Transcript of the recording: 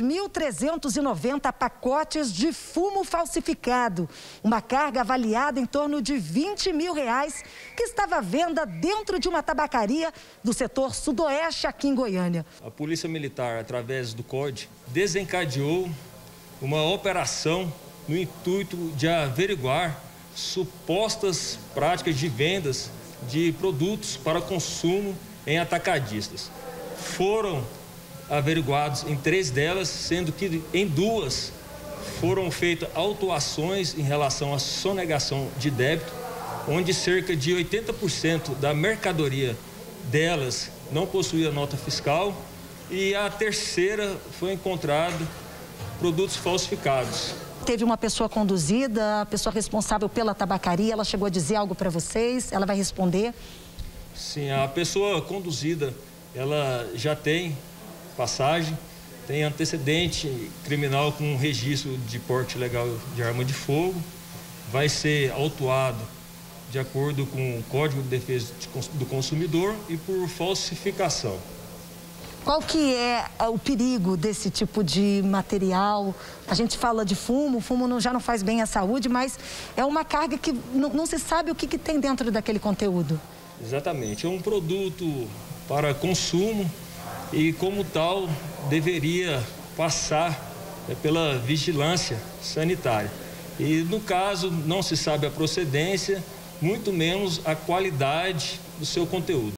2.390 pacotes de fumo falsificado. Uma carga avaliada em torno de 20 mil reais que estava à venda dentro de uma tabacaria do setor sudoeste aqui em Goiânia. A Polícia Militar, através do COD, desencadeou uma operação no intuito de averiguar supostas práticas de vendas de produtos para consumo em atacadistas. Foram averiguados em três delas, sendo que em duas foram feitas autuações em relação à sonegação de débito, onde cerca de 80% da mercadoria delas não possuía nota fiscal e a terceira foi encontrado produtos falsificados. Teve uma pessoa conduzida, a pessoa responsável pela tabacaria, ela chegou a dizer algo para vocês? Ela vai responder? Sim, a pessoa conduzida, ela já tem passagem, tem antecedente criminal com registro de porte legal de arma de fogo, vai ser autuado de acordo com o Código de Defesa do Consumidor e por falsificação. Qual que é o perigo desse tipo de material? A gente fala de fumo, o fumo não, já não faz bem à saúde, mas é uma carga que não, não se sabe o que, que tem dentro daquele conteúdo. Exatamente, é um produto para consumo e, como tal, deveria passar é, pela vigilância sanitária. E, no caso, não se sabe a procedência, muito menos a qualidade do seu conteúdo.